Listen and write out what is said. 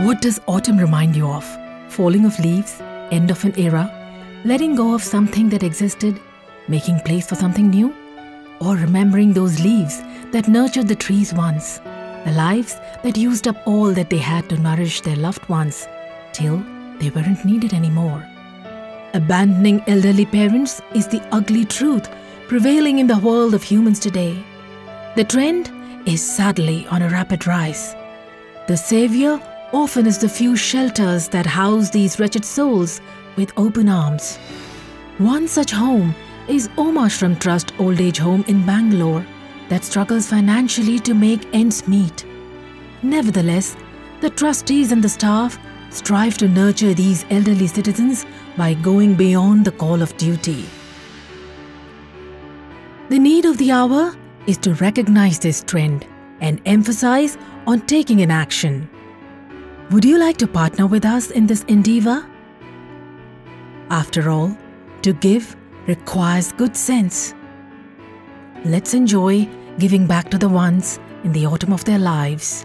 What does autumn remind you of? Falling of leaves, end of an era, letting go of something that existed, making place for something new? Or remembering those leaves that nurtured the trees once, the lives that used up all that they had to nourish their loved ones till they weren't needed anymore? Abandoning elderly parents is the ugly truth prevailing in the world of humans today. The trend is sadly on a rapid rise. The savior often is the few shelters that house these wretched souls with open arms. One such home is Om Trust Old Age Home in Bangalore that struggles financially to make ends meet. Nevertheless, the trustees and the staff strive to nurture these elderly citizens by going beyond the call of duty. The need of the hour is to recognize this trend and emphasize on taking an action. Would you like to partner with us in this endeavor? After all, to give requires good sense. Let's enjoy giving back to the ones in the autumn of their lives.